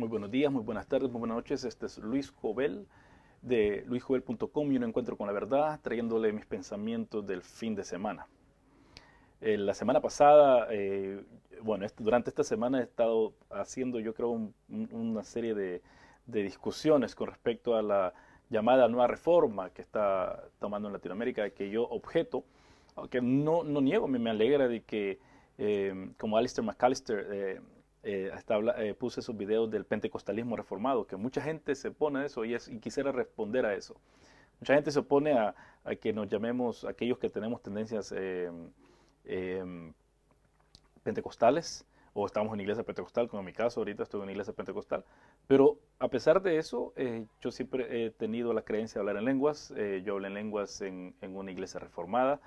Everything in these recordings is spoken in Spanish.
Muy buenos días, muy buenas tardes, muy buenas noches. Este es Luis Jovel de luisjovel.com y un encuentro con la verdad, trayéndole mis pensamientos del fin de semana. Eh, la semana pasada, eh, bueno, durante esta semana he estado haciendo, yo creo, una serie de, discusiones con respecto a la llamada nueva reforma que está tomando en Latinoamérica, que yo objeto, aunque no, no niego, me, me alegra de que, eh, como Alistair McAllister, eh, hasta eh, puse esos videos del pentecostalismo reformado, que mucha gente se opone a eso y, quisiera responder a eso. Mucha gente se opone a, que nos llamemos aquellos que tenemos tendencias em, pentecostales o estamos en iglesia pentecostal, como en mi caso ahorita estoy en iglesia pentecostal. Pero a pesar de eso, eh, yo siempre he tenido la creencia de hablar en lenguas. yo hablo en lenguas en, en una iglesia reformada.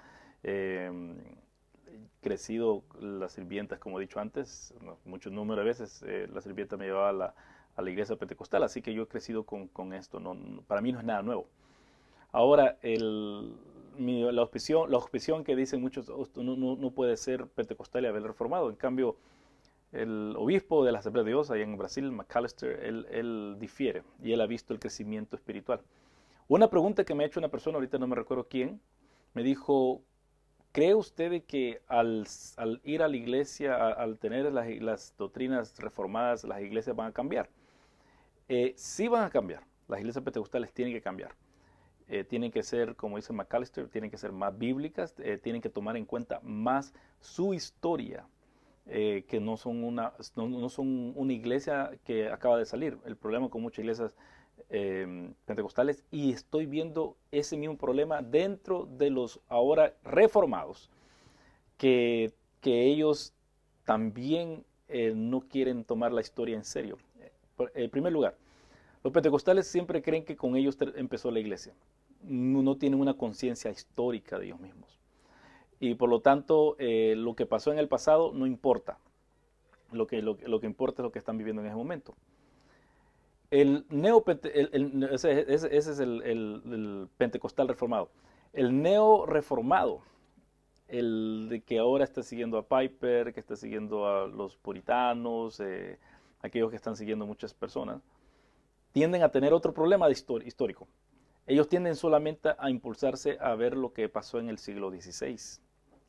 Em, crecido las sirvientas, como he dicho antes, muchos números de veces eh, la sirvienta me llevaba a la, a la, iglesia pentecostal, así que yo he crecido con, con esto, no, para mí no es nada nuevo. Ahora, el, la, opción, la opción que dicen muchos, oh, no, no, no, puede ser pentecostal y haber reformado, en cambio, el obispo de la Asamblea de Dios allá en Brasil, McAllister, él, él difiere y él ha visto el crecimiento espiritual. Una pregunta que me ha hecho una persona, ahorita no me recuerdo quién, me dijo, ¿Cree usted que al, ir a la iglesia, al tener las, doctrinas reformadas, las iglesias van a cambiar? Eh, sí van a cambiar. Las iglesias pentecostales tienen que cambiar. Eh, tienen que ser, como dice McAllister, tienen que ser más bíblicas, eh, tienen que tomar en cuenta más su historia, que no son, una, no son una iglesia que acaba de salir. El problema con muchas iglesias Em, pentecostales y estoy viendo ese mismo problema dentro de los ahora reformados, que, que ellos también eh, no quieren tomar la historia en serio. En primer lugar, los pentecostales siempre creen que con ellos empezó la iglesia. No, tienen una conciencia histórica de ellos mismos. Y por lo tanto, eh, lo que pasó en el pasado no importa. Lo que, lo, lo que importa es lo que están viviendo en ese momento. El neo, ese, es el, pentecostal reformado. El neo reformado, el de que ahora está siguiendo a Piper, que está siguiendo a los puritanos, eh, aquellos que están siguiendo muchas personas, tienden a tener otro problema histórico. Ellos tienden solamente a impulsarse a ver lo que pasó en el siglo XVI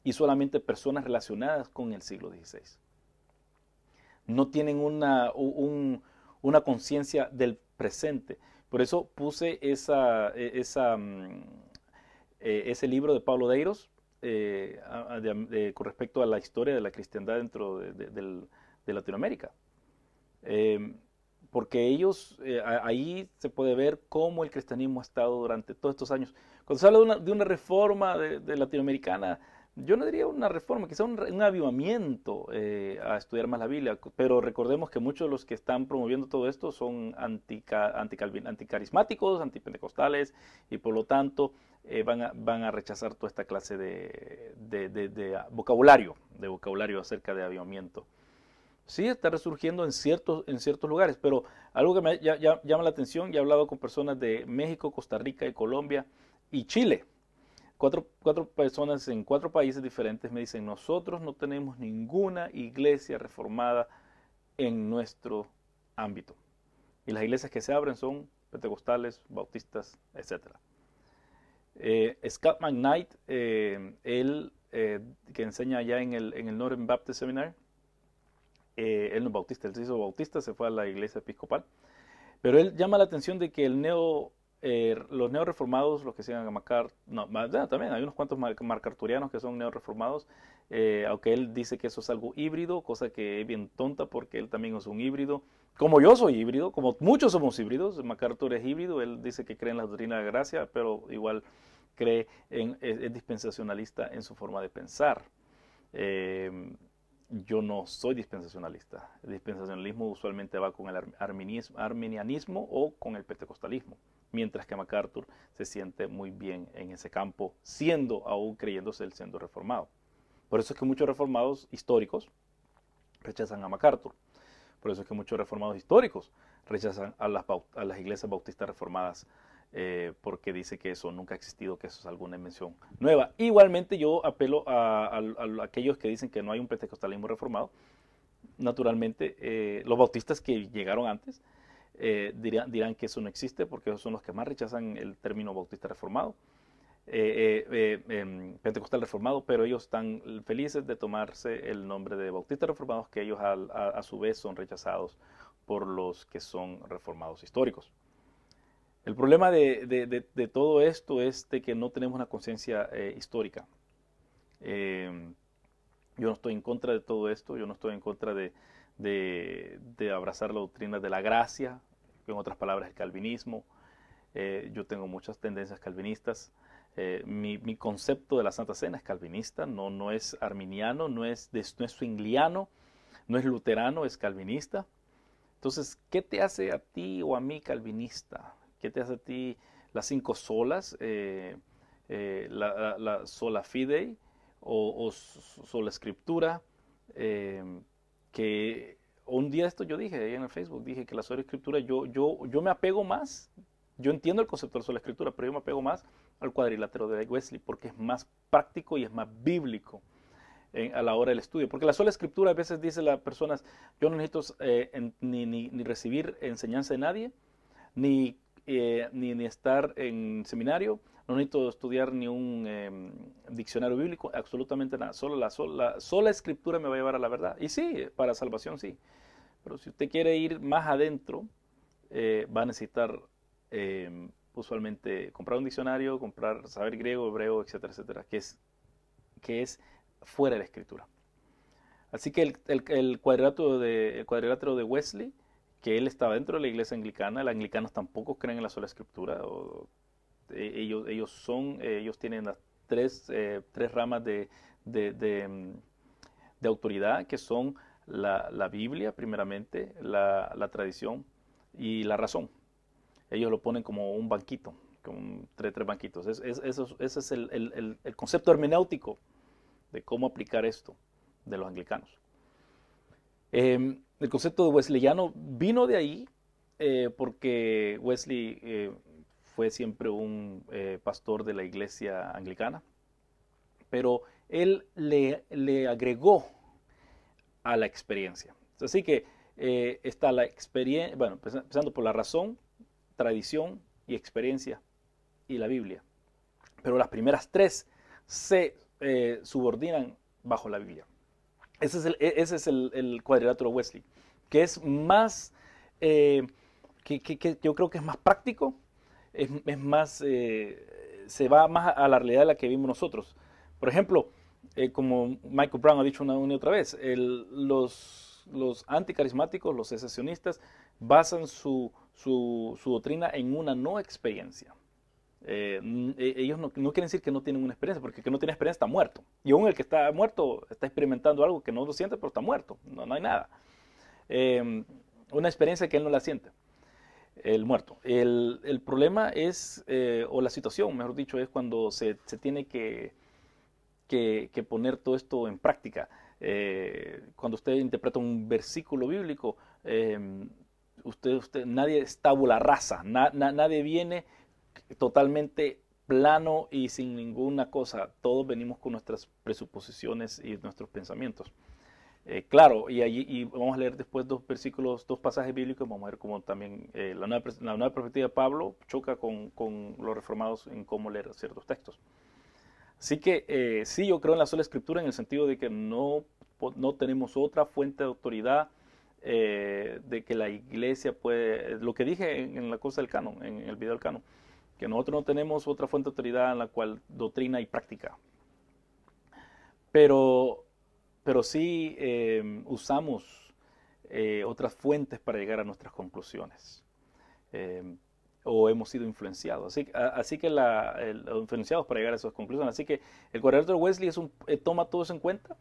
y solamente personas relacionadas con el siglo XVI. No tienen una, un, una conciencia del presente. Por eso puse esa, e, mm, e, ese libro de Pablo Deiros eh, con respecto a la historia de la cristiandad dentro de, Latinoamérica. Em, porque ellos, eh, ahí se puede ver cómo el cristianismo ha estado durante todos estos años. Cuando se habla de una, una reforma latinoamericana, yo no diría una reforma, quizá un, un avivamiento eh, a estudiar más la Biblia, pero recordemos que muchos de los que están promoviendo todo esto son anticarismáticos, antipentecostales, y por lo tanto eh, van, a, van, a, rechazar toda esta clase de, de, vocabulario, de vocabulario acerca de avivamiento. Sí, está resurgiendo en ciertos, en ciertos lugares, pero algo que me llama la atención, ya he hablado con personas de México, Costa Rica y Colombia y Chile, Cuatro, cuatro, personas en cuatro países diferentes me dicen, nosotros no tenemos ninguna iglesia reformada en nuestro ámbito. Y las iglesias que se abren son pentecostales, bautistas, etc. Eh, Scott McKnight, eh, él eh, que enseña allá en el, en el Northern Baptist Seminar, él no es bautista, él se hizo bautista, se fue a la iglesia episcopal, pero él llama la atención de que el neo eh, los neoreformados, los que sigan a Macar, no, también hay unos cuantos marcarturianos que son neoreformados, eh, aunque él dice que eso es algo híbrido, cosa que es bien tonta porque él también es un híbrido, como yo soy híbrido, como muchos somos híbridos, MacArthur es híbrido, él dice que cree en la doctrina de gracia, pero igual cree en, es, dispensacionalista en su forma de pensar. Eh, yo no soy dispensacionalista. El dispensacionalismo usualmente va con el arminianismo o con el pentecostalismo mientras que MacArthur se siente muy bien en ese campo, siendo aún creyéndose el siendo reformado. Por eso es que muchos reformados históricos rechazan a MacArthur. Por eso es que muchos reformados históricos rechazan a las, iglesias bautistas reformadas eh, porque dice que eso nunca ha existido, que eso es alguna invención nueva. Igualmente yo apelo a, a, aquellos que dicen que no hay un pentecostalismo reformado, naturalmente, eh, los bautistas que llegaron antes eh, dirán, que eso no existe porque esos son los que más rechazan el término bautista reformado, eh, em, pentecostal reformado, pero ellos están felices de tomarse el nombre de bautistas reformados que ellos a, su vez son rechazados por los que son reformados históricos. El problema de, todo esto es de que no tenemos una conciencia histórica. Em, yo no estoy en contra de todo esto, yo no estoy en contra de, abrazar la doctrina de la gracia, en otras palabras el calvinismo. Eh, yo tengo muchas tendencias calvinistas. Eh, mi, concepto de la Santa Cena es calvinista, no, no es arminiano, no es, no es swingliano, no es luterano, es calvinista. Entonces, ¿qué te hace a ti o a mí calvinista? ¿Qué te hace a ti las cinco solas, eh, la, la, sola fidei, o, o, la escritura, que un día esto yo dije en el Facebook, dije que la sola escritura, yo, yo, yo me apego más, yo entiendo el concepto de la sola escritura, pero yo me apego más al cuadrilátero de Wesley, porque es más práctico y es más bíblico a la hora del estudio. Porque la sola escritura a veces dice las personas, yo no necesito eh, ni, ni, ni, recibir enseñanza de nadie, ni, eh, ni, ni estar en seminario, no necesito estudiar ni un em, diccionario bíblico, absolutamente nada. Solo la, sola, escritura me va a llevar a la verdad. Y sí, para salvación sí. Pero si usted quiere ir más adentro, eh, va a necesitar em, usualmente comprar un diccionario, comprar, saber griego, hebreo, etcétera, etcétera, que es, que es fuera de la escritura. Así que el, cuadrilátero, de, el cuadrilátero de Wesley, que él estaba dentro de la iglesia anglicana, los anglicanos tampoco creen en la sola escritura, ellos, ellos son, eh, ellos tienen las tres, eh, tres ramas de, de, mm, de, autoridad, que son la, la Biblia, primeramente, la, la, tradición y la razón. Ellos lo ponen como un banquito, con tres, tres banquitos. Ese es el, el, el, concepto hermenéutico de cómo aplicar esto de los anglicanos. Em, el concepto de wesleyano vino de ahí porque Wesley fue siempre un eh, pastor de la iglesia anglicana, pero él le, le agregó a la experiencia. Así que eh, está la experiencia, bueno, empezando por la razón, tradición y experiencia y la Biblia. Pero las primeras tres se eh, subordinan bajo la Biblia. Ese es el, e, ese es cuadrilátero Wesley, que es más, que, yo creo que es más práctico, es, más, eh, se va más a la realidad de la que vimos nosotros. Por ejemplo, eh, como Michael Brown ha dicho una, y otra vez, los, los anticarismáticos, los secesionistas, basan su, su, doctrina en una no experiencia. Eh, e, ellos no, quieren decir que no tienen una experiencia, porque el que no tiene experiencia está muerto. Y aún el que está muerto está experimentando algo que no lo siente, pero está muerto, no, no hay nada. una experiencia que él no la siente el muerto. El, el problema es, eh, o la situación, mejor dicho, es cuando se, se tiene que, que, poner todo esto en práctica. Eh, cuando usted interpreta un versículo bíblico, em, usted, usted, nadie es tabula rasa, nadie viene totalmente plano y sin ninguna cosa. Todos venimos con nuestras presuposiciones y nuestros pensamientos. Eh, claro, y allí vamos a leer después dos versículos, dos pasajes bíblicos, vamos a ver cómo también eh, la, nueva, la, perspectiva de Pablo choca con, los reformados en cómo leer ciertos textos. Así que eh, sí, yo creo en la sola escritura en el sentido de que no, no tenemos otra fuente de autoridad de que la iglesia puede, lo que dije en, en, la cosa del canon, en el video del canon, que nosotros no tenemos otra fuente de autoridad en la cual doctrina y práctica. Pero pero sí em, usamos eh, otras fuentes para llegar a nuestras conclusiones. Em, o hemos sido influenciados. Así, que la, influenciados para llegar a esas conclusiones. Así que el cuadrilátero de Wesley es un, eh, toma todo en cuenta.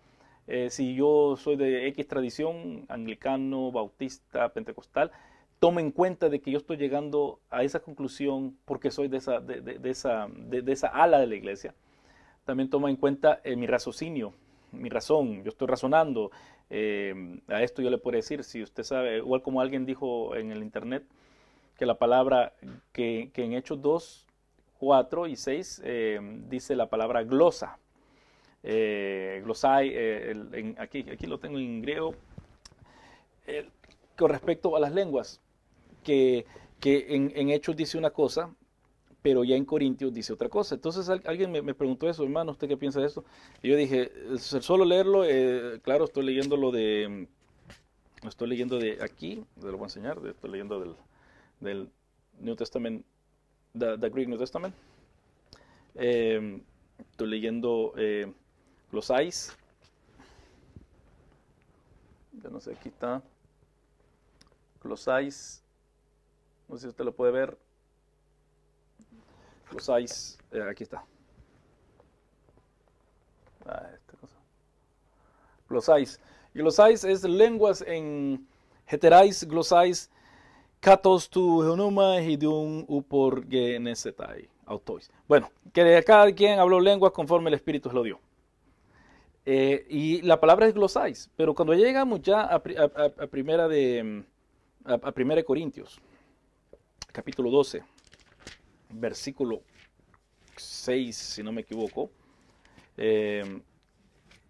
Eh, si yo soy de X tradición, anglicano, bautista, pentecostal, toma en cuenta de que yo estoy llegando a esa conclusión porque soy de esa, de, esa, de, esa ala de la iglesia. También toma en cuenta mi raciocinio, mi razón, yo estoy razonando. Eh, a esto yo le puedo decir, si usted sabe, igual como alguien dijo en el internet, que la palabra que, en Hechos 2, 4 y 6 eh, dice la palabra glosa. Eh, eh, aquí, aquí lo tengo en griego, con respecto a las lenguas, que, en, Hechos dice una cosa, pero ya en Corintios dice otra cosa. Entonces alguien me, preguntó eso, hermano, ¿usted qué piensa de eso? Y yo dije, solo leerlo, eh, claro, estoy leyendo lo de, estoy leyendo de aquí, te lo voy a enseñar, estoy leyendo del, del New Testament, the, Greek New Testament. Eh, estoy leyendo eh, Glosais. Ya no sé, aquí está. Glosais. No sé si usted lo puede ver. Glosais. Eh, aquí está. Ah, esta cosa. Es lenguas en heterais, glosais, katos tu de un upor genesetai autois. Bueno, que cada quien habló lenguas conforme el Espíritu lo dio. Eh, y la palabra es glosáis, pero cuando llegamos ya a, primera de a, primera de Corintios, capítulo 12, versículo 6, si no me equivoco, eh,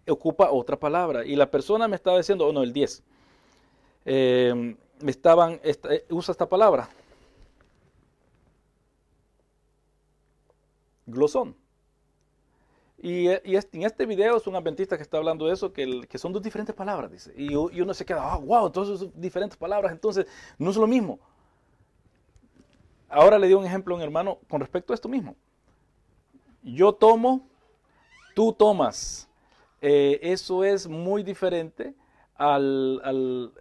ocupa otra palabra. Y la persona me estaba diciendo, oh no, el 10, eh, me estaban, usa esta palabra, glosón. Y, en este video es un adventista que está hablando de eso, que, son dos diferentes palabras, dice. Y, uno se queda, ah, wow, entonces son diferentes palabras, entonces no es lo mismo. Ahora le di un ejemplo a un hermano con respecto a esto mismo. Yo tomo, tú tomas. Eh, eso es muy diferente al...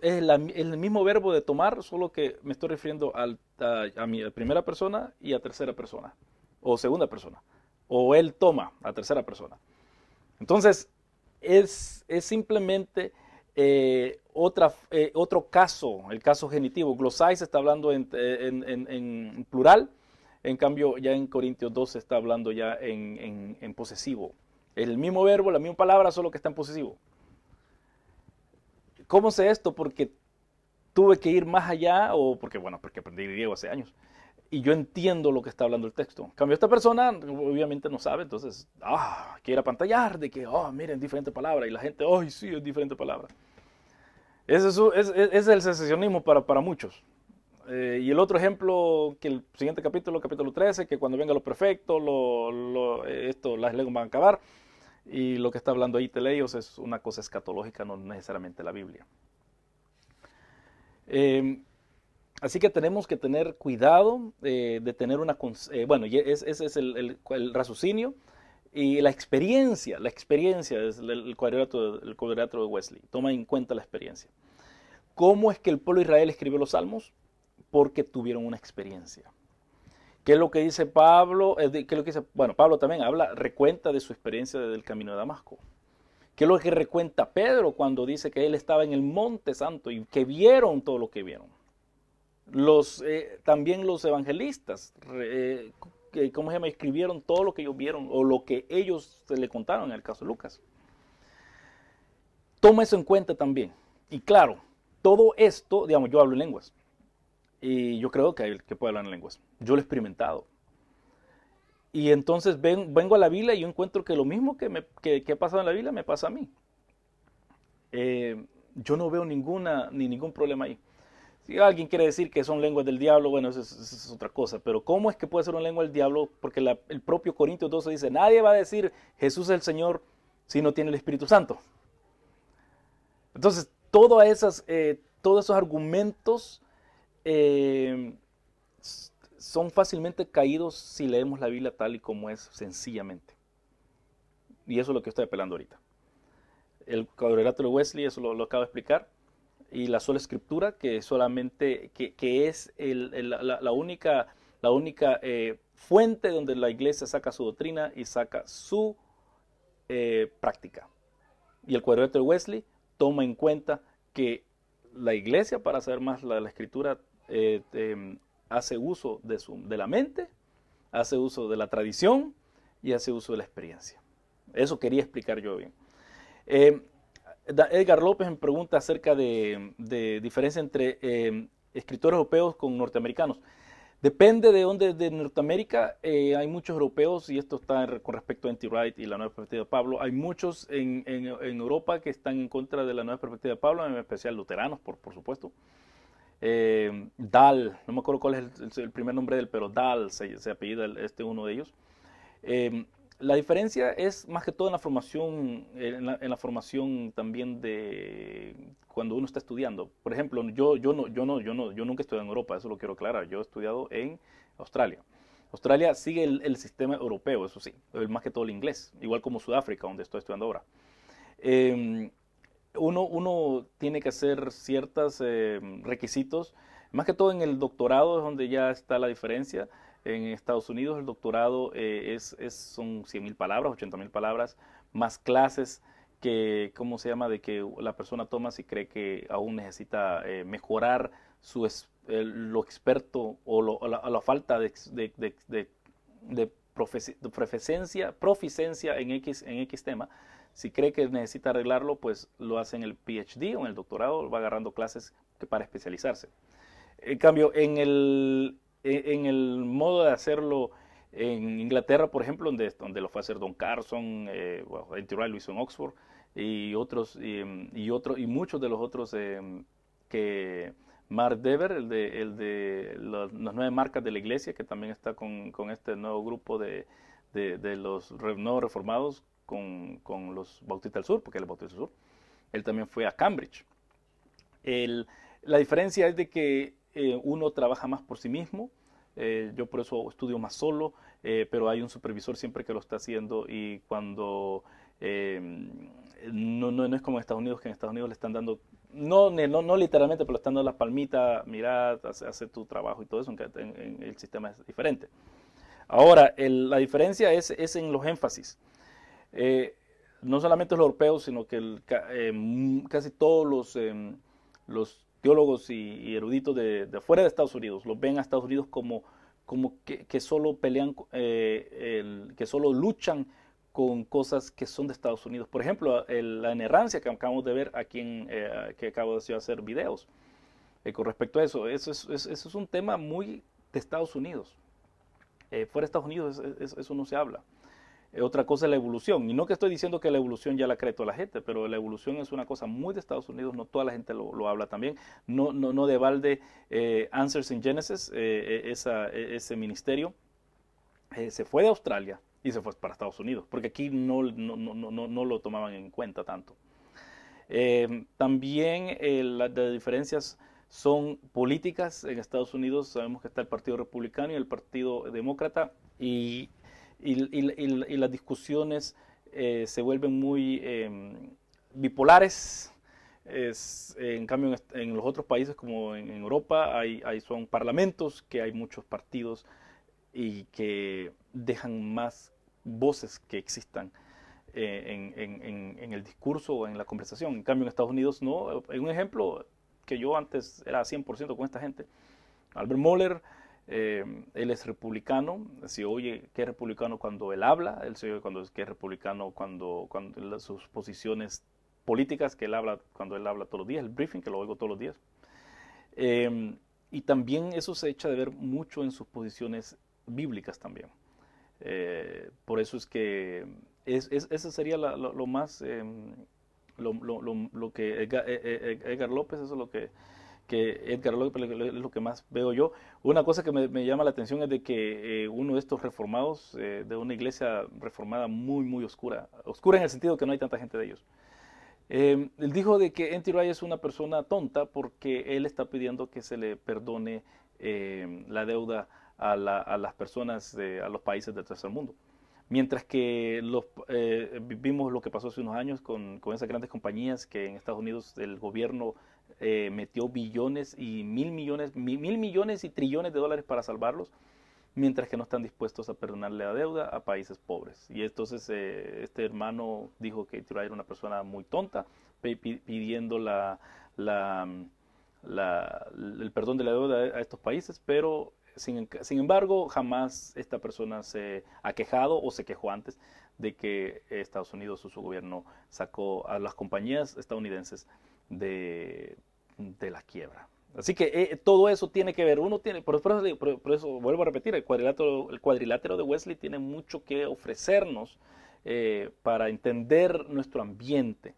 es, el mismo verbo de tomar, solo que me estoy refiriendo a mi primera persona y a tercera persona o segunda persona, o él toma a tercera persona. Entonces, es, es simplemente eh, otra, eh, otro caso, el caso genitivo. Glosáis está hablando en, en, plural, en cambio ya en Corintios 2 está hablando ya en, posesivo. El mismo verbo, la misma palabra, solo que está en posesivo. ¿Cómo sé esto? Porque tuve que ir más allá, o porque, bueno, porque aprendí griego hace años y yo entiendo lo que está hablando el texto. cambio, esta persona obviamente no sabe, entonces, ah, quiere apantallar de que, oh, miren, diferente palabra, y la gente, ay, sí, es diferente palabra. Ese es, el secesionismo para, para muchos. Eh, y el otro ejemplo, que el siguiente capítulo, capítulo 13, que cuando venga lo perfecto, lo, esto, las lenguas van a acabar, y lo que está hablando ahí Teleios es una cosa escatológica, no necesariamente la Biblia. Eh, Así que tenemos que tener cuidado eh, de tener una... Eh, bueno, ese es el, raciocinio y la experiencia. La experiencia es el, cuadrilátero, el de Wesley. Toma en cuenta la experiencia. ¿Cómo es que el pueblo de Israel escribió los salmos? Porque tuvieron una experiencia. ¿Qué es lo que dice Pablo? Eh, ¿Qué es lo que dice? Bueno, Pablo también habla, recuenta de su experiencia desde el camino de Damasco. ¿Qué es lo que recuenta Pedro cuando dice que él estaba en el monte santo y que vieron todo lo que vieron? Los, eh, también los evangelistas, eh, ¿cómo se llama? Escribieron todo lo que ellos vieron o lo que ellos se le contaron en el caso de Lucas. Toma eso en cuenta también. Y claro, todo esto, digamos, yo hablo en lenguas. Y yo creo que hay que puede hablar en lenguas. Yo lo he experimentado. Y entonces vengo a la Biblia y yo encuentro que lo mismo que, que, ha pasado en la Biblia me pasa a mí. Eh, yo no veo ninguna, ni ningún problema ahí. Si alguien quiere decir que son lenguas del diablo, bueno, eso es, otra cosa. Pero ¿cómo es que puede ser una lengua del diablo? Porque el propio Corintios 12 dice, nadie va a decir Jesús es el Señor si no tiene el Espíritu Santo. Entonces, esas, eh, todos esos argumentos eh, son fácilmente caídos si leemos la Biblia tal y como es, sencillamente. Y eso es lo que estoy apelando ahorita. El cuadrilátero de Wesley, eso lo acabo de explicar y la sola escritura, que solamente, que, es la, única, la única eh, fuente donde la iglesia saca su doctrina y saca su eh, práctica. Y el cuadrante de Wesley toma en cuenta que la iglesia, para saber más la, escritura, eh, hace uso de, su, de la mente, hace uso de la tradición y hace uso de la experiencia. Eso quería explicar yo bien. Edgar López me pregunta acerca de, diferencia entre eh, escritores europeos con norteamericanos. Depende de dónde, de Norteamérica, eh, hay muchos europeos, y esto está con respecto a Anti-Right y la nueva perspectiva de Pablo, hay muchos en, Europa que están en contra de la nueva perspectiva de Pablo, en especial luteranos, por, por supuesto. Eh, Dal, no me acuerdo cuál es el, primer nombre de pero Dal se, apellida este uno de ellos. Eh, la diferencia es más que todo en la formación, en la, formación también de cuando uno está estudiando. Por ejemplo, yo, yo, no, yo, no, yo, no, yo nunca he estudiado en Europa, eso lo quiero aclarar. Yo he estudiado en Australia. Australia sigue el, sistema europeo, eso sí, más que todo el inglés, igual como Sudáfrica, donde estoy estudiando ahora. Em, uno, uno, tiene que hacer ciertos em, requisitos, más que todo en el doctorado es donde ya está la diferencia en Estados Unidos el doctorado eh, es, es, son 100.000 palabras, 80.000 palabras, más clases que, ¿cómo se llama?, de que la persona toma si cree que aún necesita eh, mejorar su, lo experto o, la, falta de, de, de, de proficiencia, proficiencia en X, en X tema. Si cree que necesita arreglarlo, pues lo hace en el PhD o en el doctorado, va agarrando clases para especializarse. En cambio, en el, en el modo de hacerlo en Inglaterra, por ejemplo, donde, donde lo fue a hacer Don Carson, eh, bueno, lo hizo en Oxford, y otros, y, y, y muchos de los otros eh, que Mark Dever, el de, el de las nueve marcas de la iglesia, que también está con, con este nuevo grupo de, de, los nuevos reformados con, con, los Bautistas del Sur, porque él es Bautista del Sur, él también fue a Cambridge. El, la diferencia es de que eh, uno trabaja más por sí mismo. Eh, yo por eso estudio más solo, eh, pero hay un supervisor siempre que lo está haciendo y cuando no, no, es como en Estados Unidos, que en Estados Unidos le están dando, no, no, no literalmente, pero le están dando las palmitas, mira, hace, tu trabajo y todo eso, aunque el sistema es diferente. Ahora, la diferencia es, es, en los énfasis. no solamente los europeos, sino que el, casi todos los, los teólogos y, eruditos de, de, fuera de Estados Unidos los ven a Estados Unidos como, como que, que solo pelean, eh, el, que solo luchan con cosas que son de Estados Unidos. Por ejemplo, la inerrancia que acabamos de ver aquí en, eh, que acabo de hacer videos eh, con respecto a eso. Eso es, eso es, un tema muy de Estados Unidos. fuera de Estados Unidos eso no se habla. Eh, otra cosa es la evolución. Y no que estoy diciendo que la evolución ya la cree toda la gente, pero la evolución es una cosa muy de Estados Unidos, no toda la gente lo, habla también. No, no, no de balde eh, Answers in Genesis, eh, esa, ese ministerio, se fue de Australia y se fue para Estados Unidos, porque aquí no, no, no, no lo tomaban en cuenta tanto. también las diferencias son políticas en Estados Unidos. Sabemos que está el Partido Republicano y el Partido Demócrata y y, las discusiones eh, se vuelven muy em, bipolares. en cambio, en, los otros países como en, Europa hay, son parlamentos que hay muchos partidos y que dejan más voces que existan eh, en, el discurso o en la conversación. En cambio, en Estados Unidos no. Un ejemplo que yo antes era 100% con esta gente. Albert Moller eh, él es republicano, se oye que es republicano cuando él habla, él se oye cuando, que es republicano cuando, cuando sus posiciones políticas, que él habla cuando él habla todos los días, el briefing, que lo oigo todos los días. Eh, y también eso se echa de ver mucho en sus posiciones bíblicas también. Eh, por eso es que es, eso sería lo, más, lo, lo, que Edgar, Edgar López, eso es lo que que Edgar López es lo que más veo yo. Una cosa que me, llama la atención es de que eh, uno de estos reformados, eh, de una iglesia reformada muy, muy oscura, oscura en el sentido que no hay tanta gente de ellos, eh, él dijo de que N.T. es una persona tonta porque él está pidiendo que se le perdone la deuda a, las personas, a los países del tercer mundo. Mientras que los, vimos lo que pasó hace unos años con, con esas grandes compañías que en Estados Unidos el gobierno eh, metió billones y mil millones, mil, millones y trillones de dólares para salvarlos, mientras que no están dispuestos a perdonarle la deuda a países pobres. Y entonces eh, este hermano dijo que Iturralde era una persona muy tonta, pidiendo la, el perdón de la deuda a estos países, pero sin, sin, embargo jamás esta persona se ha quejado o se quejó antes de que Estados Unidos o su gobierno sacó a las compañías estadounidenses de, la quiebra. Así que eh, todo eso tiene que ver, uno tiene, por, eso, vuelvo a repetir, el cuadrilátero, de Wesley tiene mucho que ofrecernos eh, para entender nuestro ambiente.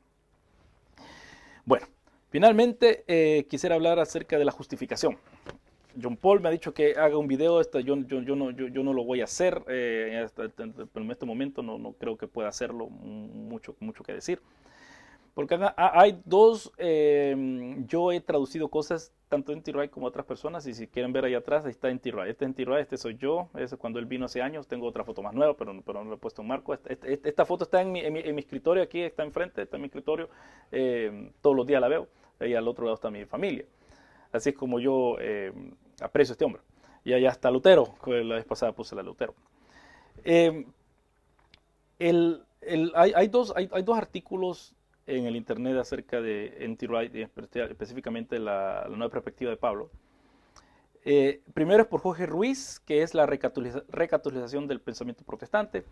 Bueno, finalmente eh, quisiera hablar acerca de la justificación. John Paul me ha dicho que haga un video, yo, yo, no, yo, no lo voy a hacer, en este momento no, no creo que pueda hacerlo, mucho, mucho que decir. Porque hay dos, em, yo he traducido cosas tanto en T-Ride como otras personas, y si quieren ver ahí atrás, ahí está en T-Ride. Este es en T-Ride, este soy yo, ese cuando él vino hace años, tengo otra foto más nueva, pero, pero no lo he puesto en marco. Esta, este, este, esta, foto está en mi, en, mi, escritorio, aquí está enfrente, está en mi escritorio, em, todos los días la veo, ahí al otro lado está mi familia. Así es como yo em, aprecio a este hombre. Y allá está Lutero, que la vez pasada puse la Lutero. el, hay dos artículos en el internet acerca de N.T. Wright y específicamente la, nueva perspectiva de Pablo. Eh, primero es por Jorge Ruiz, que es la recatolización del pensamiento protestante.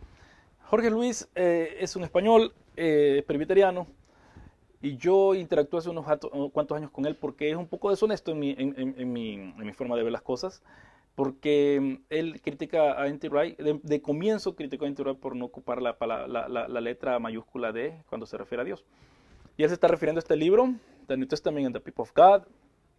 Jorge Luis eh, es un español eh, presbiteriano y yo interactué hace unos cuantos años con él porque es un poco deshonesto en mi, en, mi, en mi, forma de ver las cosas, porque él critica a N.T. Wright, de, comienzo criticó a N.T. Wright por no ocupar la, la, la, letra mayúscula D cuando se refiere a Dios. Y él se está refiriendo a este libro, The New Testament and the People of God,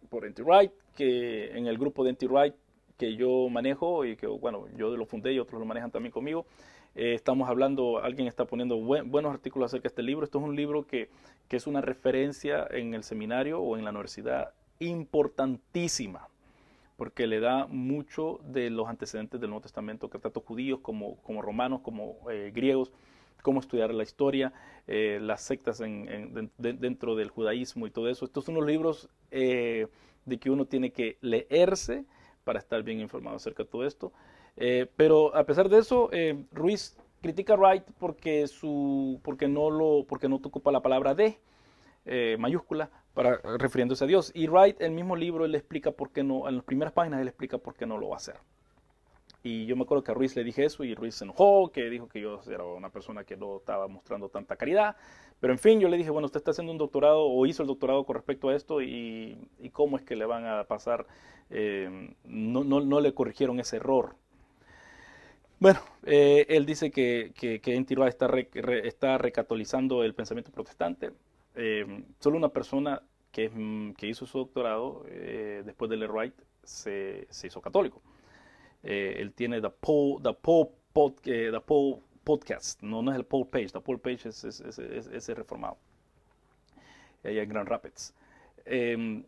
por N.T. Wright, que en el grupo de N.T. Wright que yo manejo y que, bueno, yo lo fundé y otros lo manejan también conmigo, eh, estamos hablando, alguien está poniendo buenos artículos acerca de este libro. Esto es un libro que, que es una referencia en el seminario o en la universidad importantísima porque le da mucho de los antecedentes del Nuevo Testamento, que tanto judíos como, como romanos, como eh, griegos, cómo estudiar la historia, eh, las sectas en, dentro del judaísmo y todo eso. Estos son unos libros eh, de que uno tiene que leerse para estar bien informado acerca de todo esto. pero a pesar de eso, Ruiz critica Wright porque, su, porque, no lo, porque no ocupa la palabra de mayúscula, para, refiriéndose a Dios. Y Wright, el mismo libro, él explica por qué no, en las primeras páginas él explica por qué no lo va a hacer. Y yo me acuerdo que a Ruiz le dije eso y Ruiz se enojó, que dijo que yo era una persona que no estaba mostrando tanta caridad. Pero en fin, yo le dije, bueno, usted está haciendo un doctorado o hizo el doctorado con respecto a esto y, cómo es que le van a pasar, eh, no, no, no, le corrigieron ese error. Bueno, eh, él dice que, que, que está, está recatolizando el pensamiento protestante. Eh, solo una persona que, mm, que, hizo su doctorado eh, después de Wright se, se hizo católico. Eh, él tiene The the Paul Podcast, no, no es el Paul Page, The Paul Page es, es, es, es reformado, allá en Grand Rapids. Em,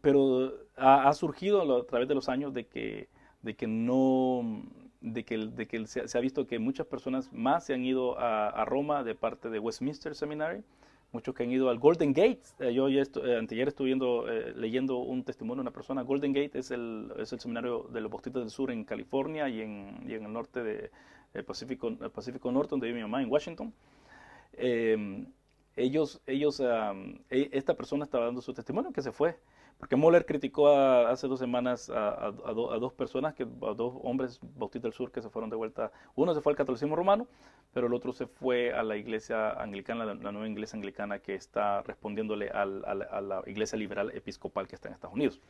pero ha, surgido a través de los años de que, de que no de que, de que se, ha visto que muchas personas más se han ido a Roma de parte de Westminster Seminary muchos que han ido al Golden Gate. Eh, yo ya estu eh, anteayer estuve eh, leyendo un testimonio de una persona. Golden Gate es el, es el seminario de los Bautistas del Sur en California y en, y en el norte del de, Pacífico, Pacífico Norte, donde vive mi mamá, en Washington. Ellos, ellos, e, esta persona estaba dando su testimonio que se fue porque Moller criticó hace dos semanas a, dos personas, que, a dos hombres bautistas del sur que se fueron de vuelta. Uno se fue al catolicismo romano, pero el otro se fue a la iglesia anglicana, la, nueva iglesia anglicana que está respondiéndole a la iglesia liberal episcopal que está en Estados Unidos.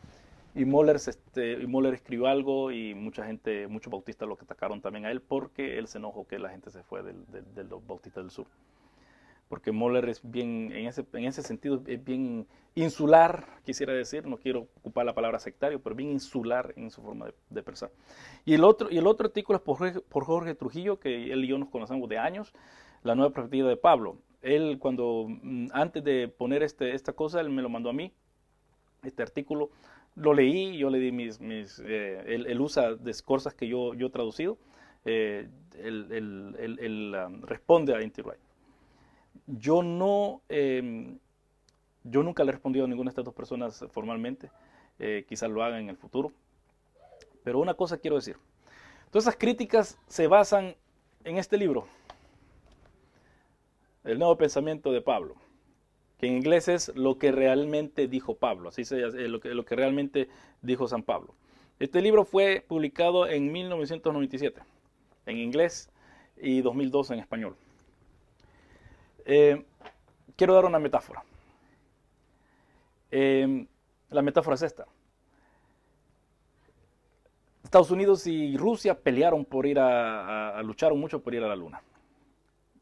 Y Moller, este, escribió algo y mucha gente, muchos bautistas lo atacaron también a él porque él se enojó que la gente se fue de los bautistas del sur porque Moller es bien, en ese, en ese sentido, es bien insular, quisiera decir, no quiero ocupar la palabra sectario, pero bien insular en su forma de, pensar. Y el otro, y el otro artículo es por Jorge, por Jorge, Trujillo, que él y yo nos conocemos de años, la nueva perspectiva de Pablo. Él cuando, mm, antes de poner este, esta cosa, él me lo mandó a mí, este artículo, lo leí, yo le di mis, mis eh, él, usa de cosas que yo, yo he traducido, eh, él, um, responde a Inti yo no, em, yo nunca le he respondido a ninguna de estas dos personas formalmente, eh, quizás lo haga en el futuro, pero una cosa quiero decir, todas esas críticas se basan en este libro, El Nuevo Pensamiento de Pablo, que en inglés es lo que realmente dijo Pablo, así se eh, lo que, lo que realmente dijo San Pablo. Este libro fue publicado en 1997 en inglés y 2002 en español. Eh, quiero dar una metáfora. Eh, la metáfora es esta. Estados Unidos y Rusia pelearon por ir a, lucharon mucho por ir a la Luna.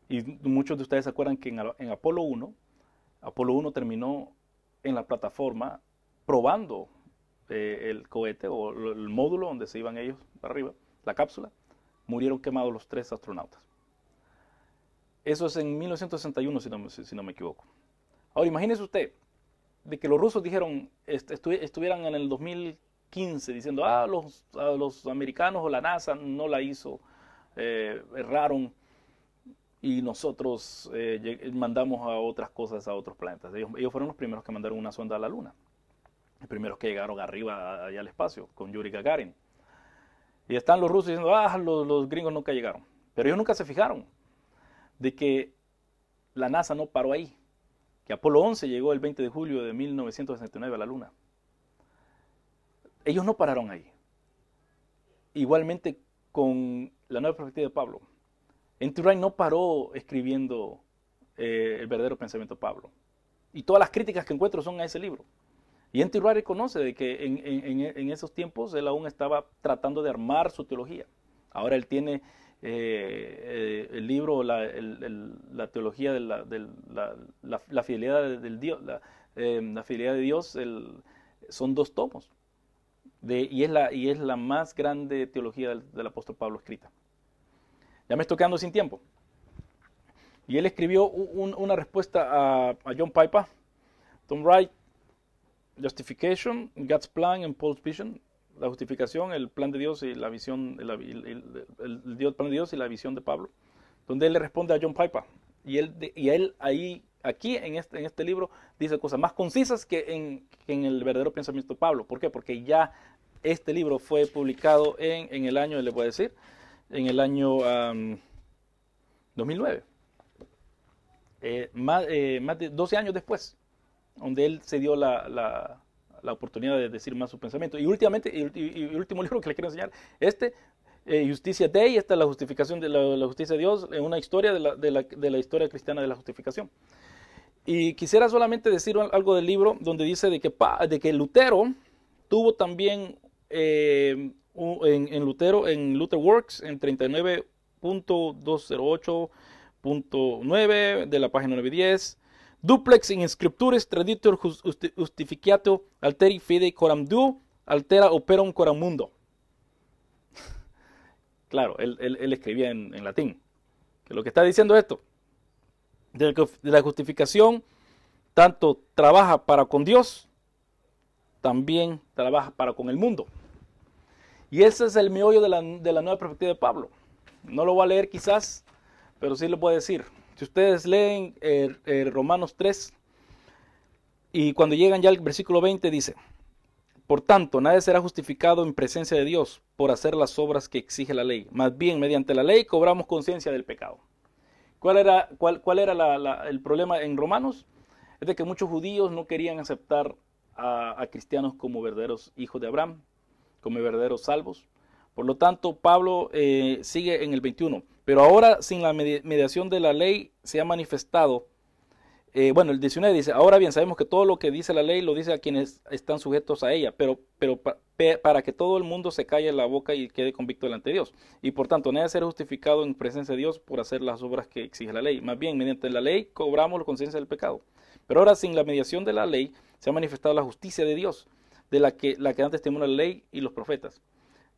Y muchos de ustedes se acuerdan que en, Apolo 1, Apolo 1 terminó en la plataforma probando eh, el cohete o el módulo donde se iban ellos arriba, la cápsula. Murieron quemados los tres astronautas. Eso es en 1961, si no, si no me equivoco. Ahora, imagínese usted de que los rusos dijeron, estuvieran en el 2015 diciendo, ah, los, americanos o la NASA no la hizo, eh, erraron y nosotros eh, mandamos a otras cosas a otros planetas. Ellos, fueron los primeros que mandaron una sonda a la Luna, los primeros que llegaron arriba allá al espacio con Yuri Gagarin. Y están los rusos diciendo, ah, los, los gringos nunca llegaron. Pero ellos nunca se fijaron de que la NASA no paró ahí que Apolo 11 llegó el 20 de julio de 1969 a la Luna. Ellos no pararon ahí. Igualmente con la nueva perspectiva de Pablo. N.T. Wright no paró escribiendo eh, el verdadero pensamiento de Pablo. Y todas las críticas que encuentro son a ese libro. Y N.T. Wright reconoce de que en esos tiempos él aún estaba tratando de armar su teología. Ahora él tiene eh, el libro, la, la teología de la, la, fidelidad del Dios, eh, la, fidelidad de Dios, son dos tomos. De, y, es la, y es la más grande teología del, apóstol Pablo escrita. Ya me estoy quedando sin tiempo. Y él escribió una respuesta a, a, John Piper, Tom Wright, Justification, God's Plan and Paul's Vision la justificación, el plan de Dios y la visión, el, el, plan de Dios y la visión de Pablo, donde él le responde a John Piper. Y él, y él ahí, aquí en este, en este libro, dice cosas más concisas que en, en el verdadero pensamiento de Pablo. ¿Por qué? Porque ya este libro fue publicado en, en el año, le voy a decir, en el año 2009. Eh, más, eh, más, de 12 años después, donde él se dio la oportunidad de decir más su pensamiento. Y últimamente, y, el último libro que le quiero enseñar, este, eh, Justicia Dei, esta es la justificación de la, justicia de Dios, en una historia de la, de, la, de la, historia cristiana de la justificación. Y quisiera solamente decir algo del libro donde dice de que, de que Lutero tuvo también eh, en, en, Lutero, en Luther Works, en 39.208.9 de la página 910, Duplex in scriptures traditor justificiato alteri fide coram du altera operum coram mundo. Claro, él, escribía en, latín. Lo que está diciendo esto, de, la justificación, tanto trabaja para con Dios, también trabaja para con el mundo. Y ese es el meollo de la, de la nueva perspectiva de Pablo. No lo voy a leer quizás, pero sí lo puedo decir. Si ustedes leen eh, eh, Romanos 3 y cuando llegan ya al versículo 20 dice, por tanto, nadie será justificado en presencia de Dios por hacer las obras que exige la ley. Más bien, mediante la ley cobramos conciencia del pecado. ¿Cuál era, el problema en Romanos? Es de que muchos judíos no querían aceptar a, cristianos como verdaderos hijos de Abraham, como verdaderos salvos. Por lo tanto, Pablo eh, sigue en el 21. Pero ahora, sin la mediación de la ley, se ha manifestado. Eh, bueno, el 19 dice, ahora bien, sabemos que todo lo que dice la ley lo dice a quienes están sujetos a ella, pero, pero para que todo el mundo se calle la boca y quede convicto delante de Dios. Y por tanto, nadie ser justificado en presencia de Dios por hacer las obras que exige la ley. Más bien, mediante la ley cobramos la conciencia del pecado. Pero ahora, sin la mediación de la ley, se ha manifestado la justicia de Dios, de la que, la que dan testimonio la ley y los profetas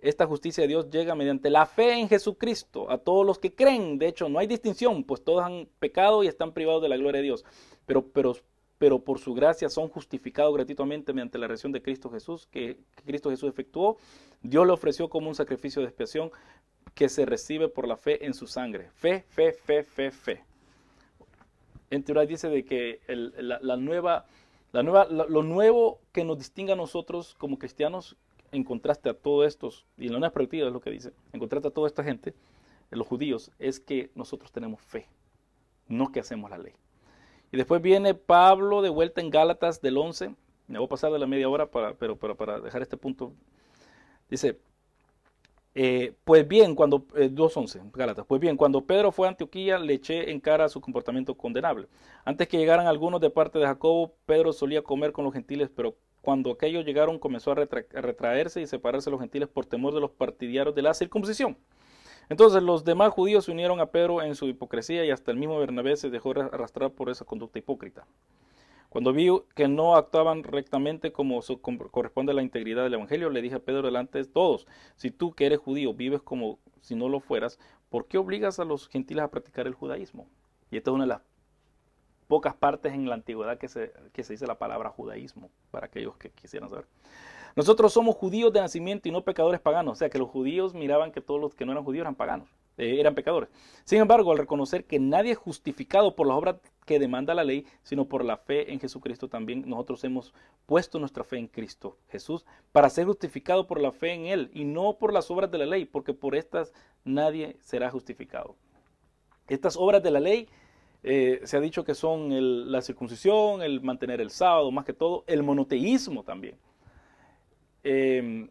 esta justicia de Dios llega mediante la fe en Jesucristo a todos los que creen. De hecho, no hay distinción, pues todos han pecado y están privados de la gloria de Dios. Pero, pero, pero por su gracia son justificados gratuitamente mediante la redención de Cristo Jesús, que, Cristo Jesús efectuó. Dios le ofreció como un sacrificio de expiación que se recibe por la fe en su sangre. Fe, fe, fe, fe, fe. En teoría dice de que la, nueva, la nueva, lo nuevo que nos distingue a nosotros como cristianos en contraste a todos estos, y en la nueva perspectiva es lo que dice, en contraste a toda esta gente, los judíos, es que nosotros tenemos fe, no que hacemos la ley. Y después viene Pablo de vuelta en Gálatas del 11, me voy a pasar de la media hora, para, pero, para dejar este punto, dice, eh, pues bien, cuando, 2.11, eh, Gálatas, pues bien, cuando Pedro fue a Antioquía, le eché en cara su comportamiento condenable. Antes que llegaran algunos de parte de Jacobo, Pedro solía comer con los gentiles, pero cuando aquellos llegaron comenzó a, retraerse y separarse los gentiles por temor de los partidarios de la circuncisión. Entonces los demás judíos se unieron a Pedro en su hipocresía y hasta el mismo Bernabé se dejó arrastrar por esa conducta hipócrita. Cuando vi que no actuaban rectamente como corresponde a la integridad del Evangelio, le dije a Pedro delante de todos, si tú que eres judío vives como si no lo fueras, ¿por qué obligas a los gentiles a practicar el judaísmo? Y esta es una de las pocas partes en la antigüedad que se, que se dice la palabra judaísmo, para aquellos que quisieran saber. Nosotros somos judíos de nacimiento y no pecadores paganos, o sea que los judíos miraban que todos los que no eran judíos eran paganos, eh, eran pecadores. Sin embargo, al reconocer que nadie es justificado por las obras que demanda la ley, sino por la fe en Jesucristo también nosotros hemos puesto nuestra fe en Cristo Jesús para ser justificado por la fe en Él y no por las obras de la ley, porque por estas nadie será justificado. Estas obras de la ley eh, se ha dicho que son la circuncisión, el mantener el sábado, más que todo, el monoteísmo también. Em,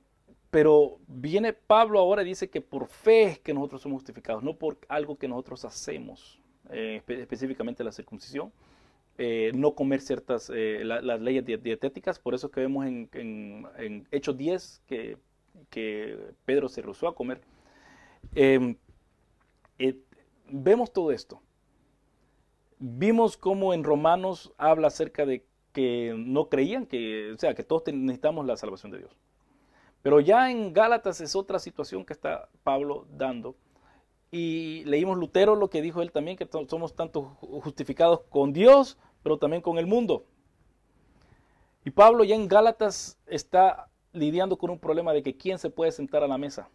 pero viene Pablo ahora y dice que por fe es que nosotros somos justificados, no por algo que nosotros hacemos, eh, específicamente la circuncisión. Eh, no comer ciertas, las leyes dietéticas, por eso que vemos en, Hechos 10 que, que, Pedro se rehusó a comer. Em, vemos todo esto. Vimos cómo en Romanos habla acerca de que no creían que, o sea, que todos necesitamos la salvación de Dios. Pero ya en Gálatas es otra situación que está Pablo dando. Y leímos Lutero lo que dijo él también, que somos tanto justificados con Dios, pero también con el mundo. Y Pablo ya en Gálatas está lidiando con un problema de que quién se puede sentar a la mesa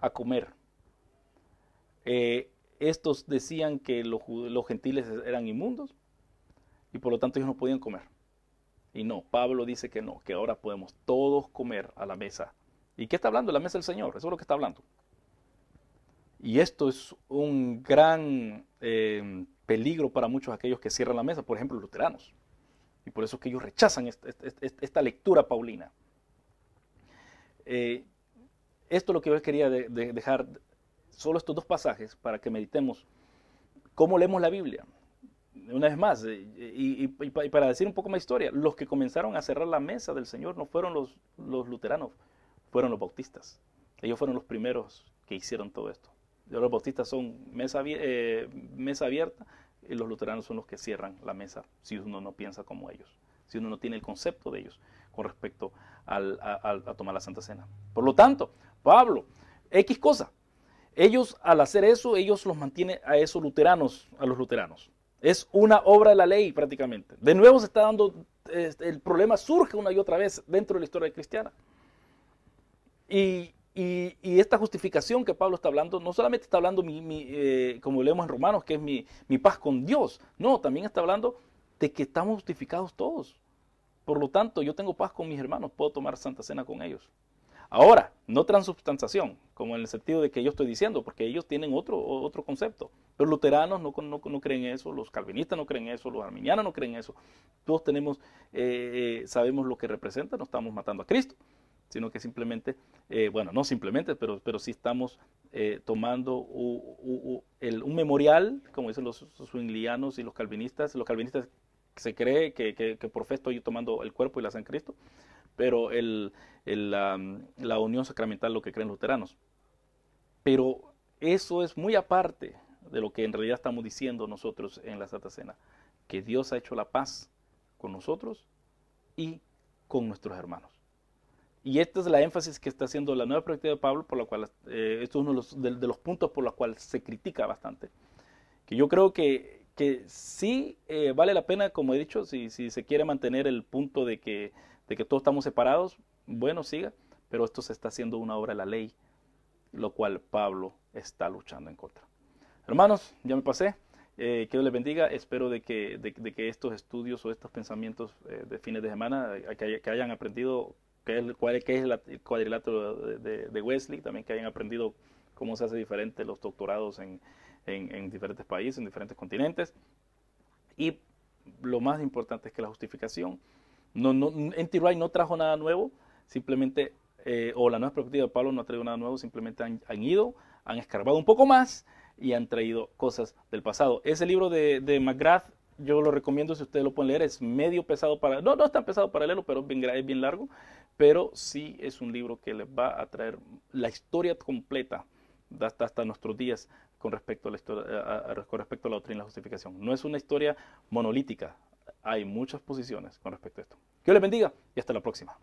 a comer. Eh, estos decían que los, gentiles eran inmundos y por lo tanto ellos no podían comer. Y no, Pablo dice que no, que ahora podemos todos comer a la mesa. ¿Y qué está hablando? La mesa del Señor, eso es lo que está hablando. Y esto es un gran eh, peligro para muchos aquellos que cierran la mesa, por ejemplo, los luteranos. Y por eso es que ellos rechazan esta, lectura paulina. Eh, esto es lo que yo quería dejar solo estos dos pasajes para que meditemos cómo leemos la Biblia. Una vez más, eh, y, para decir un poco más historia, los que comenzaron a cerrar la mesa del Señor no fueron los, los luteranos, fueron los bautistas. Ellos fueron los primeros que hicieron todo esto. Los bautistas son mesa, eh, mesa abierta y los luteranos son los que cierran la mesa si uno no piensa como ellos, si uno no tiene el concepto de ellos con respecto al, a tomar la Santa Cena. Por lo tanto, Pablo, X cosa, ellos, al hacer eso, ellos los mantienen a esos luteranos, a los luteranos. Es una obra de la ley prácticamente. De nuevo se está dando, el problema surge una y otra vez dentro de la historia cristiana. Y, esta justificación que Pablo está hablando, no solamente está hablando, mi, eh, como leemos en Romanos, que es mi, mi paz con Dios, no, también está hablando de que estamos justificados todos. Por lo tanto, yo tengo paz con mis hermanos, puedo tomar Santa Cena con ellos. Ahora, no transubstanciación, como en el sentido de que yo estoy diciendo, porque ellos tienen otro, otro concepto. Los luteranos no, no, creen eso, los calvinistas no creen eso, los arminianos no creen eso. Todos tenemos, eh, eh, sabemos lo que representa, no estamos matando a Cristo, sino que simplemente, eh, bueno, no simplemente, pero, pero sí estamos tomando un memorial, como dicen los swinglianos y los calvinistas. Los calvinistas se cree que, que, que por fe estoy tomando el cuerpo y la sangre de Cristo pero el, la, unión sacramental, lo que creen los luteranos. Pero eso es muy aparte de lo que en realidad estamos diciendo nosotros en la Santa Cena, que Dios ha hecho la paz con nosotros y con nuestros hermanos. Y esta es la énfasis que está haciendo la nueva perspectiva de Pablo, por la cual, eh, esto es uno de los, puntos por los cuales se critica bastante. Que yo creo que, que sí eh, vale la pena, como he dicho, si, si se quiere mantener el punto de que de que todos estamos separados, bueno, siga, pero esto se está haciendo una obra de la ley, lo cual Pablo está luchando en contra. Hermanos, ya me pasé. Eh, que Dios les bendiga. Espero de que, de, que estos estudios o estos pensamientos eh, de fines de semana, eh, que, hayan aprendido qué es, cuál, es el cuadrilátero de, Wesley, también que hayan aprendido cómo se hace diferente los doctorados en, en diferentes países, en diferentes continentes. Y lo más importante es que la justificación no, no, NT no trajo nada nuevo, simplemente, eh, o la nueva perspectiva de Pablo no ha traído nada nuevo, simplemente han, ido, han escarbado un poco más y han traído cosas del pasado. Ese libro de, de McGrath yo lo recomiendo si ustedes lo pueden leer. Es medio pesado para, no, no es tan pesado para leerlo, pero es bien, es bien largo. Pero sí es un libro que les va a traer la historia completa hasta nuestros días con respecto a, la historia, con respecto a la doctrina y la justificación. No es una historia monolítica. Hay muchas posiciones con respecto a esto. Que Dios les bendiga y hasta la próxima.